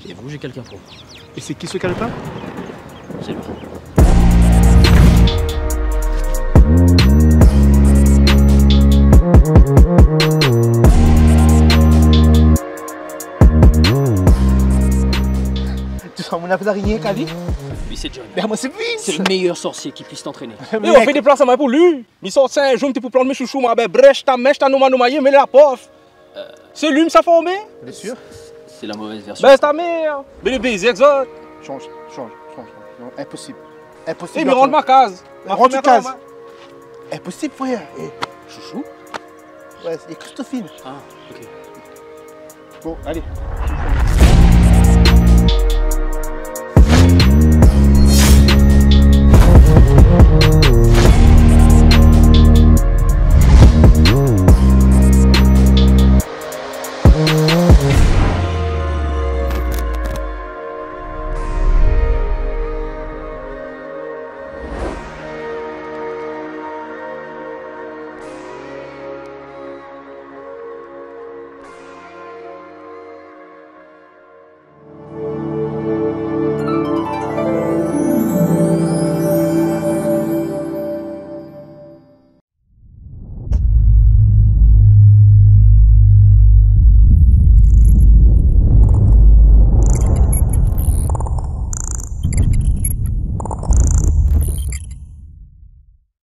Asseyez-vous, j'ai quelqu'un pour vous. Et c'est qui ce calepin? C'est lui. Tu sens mon appel d'araignée, Kali Lui, c'est John. Mais moi, c'est C'est Vince le meilleur sorcier qui puisse t'entraîner. Mais on fait des placements pour lui. Il sort un jour, tu pour prendre mes chouchous, ma belle brèche, ta mèche, ta nouma nomaillé, mais la pof. C'est lui, ça formé. Bien sûr? C'est la mauvaise version. Ben, c'est ta mère. Mais le baiser, exote. Change, change, change. Non, impossible. Impossible. Il me rentre ma case. Ma Rentre première case. case. Impossible, frère. Eh, Chouchou ouais, c'est Christophine. Ah, ok. Bon, allez.